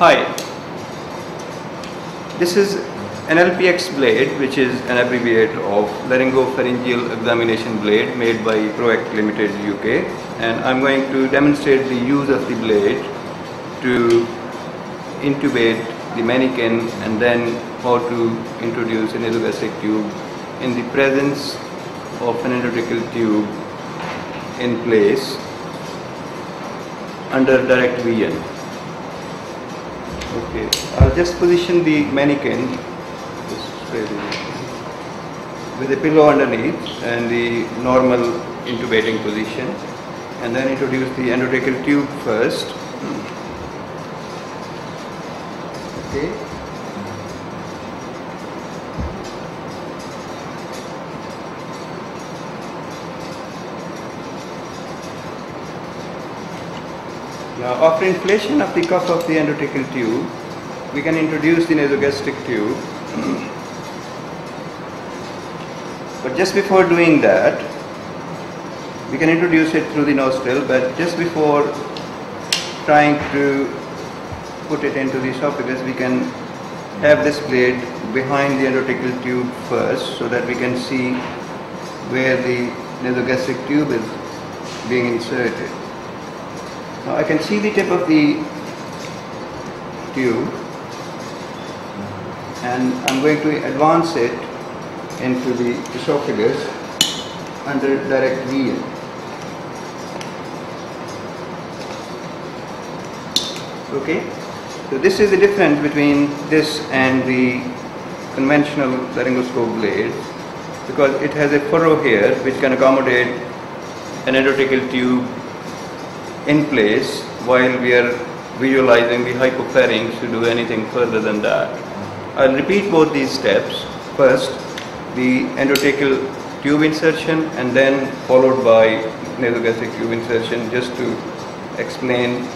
Hi, this is an LpEx blade which is an abbreviate of laryngopharyngeal examination blade made by Proact Limited UK and I'm going to demonstrate the use of the blade to intubate the mannequin and then how to introduce an nasogastric tube in the presence of an endotracheal tube in place under direct vision. Okay, I'll just position the mannequin with a pillow underneath and the normal intubating position and then introduce the endotracheal tube first. Okay. Now after inflation of the cuff of the endotracheal tube, we can introduce the nasogastric tube. but just before doing that, we can introduce it through the nostril, but just before trying to put it into the esophagus, we can have this blade behind the endotracheal tube first so that we can see where the nasogastric tube is being inserted. Now I can see the tip of the tube and I'm going to advance it into the esophagus under direct vision. Okay, so this is the difference between this and the conventional laryngoscope blade because it has a furrow here which can accommodate an endotracheal tube in place while we are visualizing the hypopharynx to do anything further than that. I'll repeat both these steps. First, the endotracheal tube insertion and then followed by nasogastric tube insertion just to explain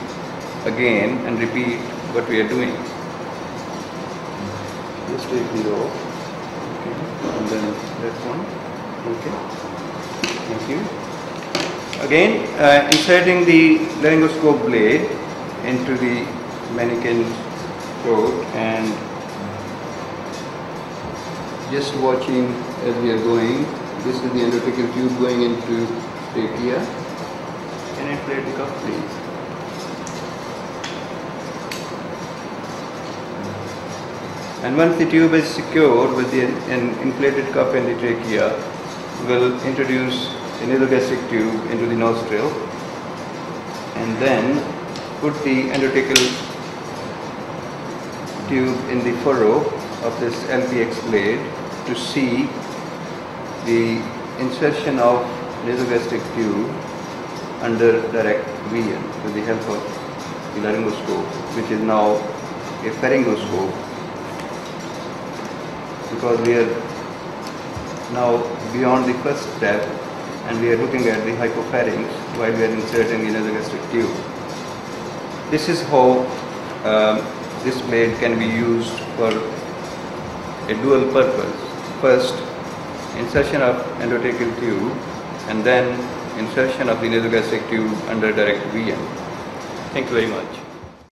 again and repeat what we are doing. Just take the row. Okay. And then that one. Okay. Thank you. Again, uh, inserting the laryngoscope blade into the mannequin throat and just watching as we are going. This is the endotracheal tube going into trachea. Can I play the cuff please? And once the tube is secured with the, an inflated cuff in the trachea, we'll introduce nasogastric tube into the nostril and then put the endotracheal tube in the furrow of this LpEx blade to see the insertion of nasogastric tube under direct vision with the help of the laryngoscope which is now a pharyngoscope because we are now beyond the first step and we are looking at the hypopharynx while we are inserting the nasogastric tube. This is how um, this blade can be used for a dual purpose. First, insertion of endotracheal tube and then insertion of the nasogastric tube under direct vision. Thank you very much.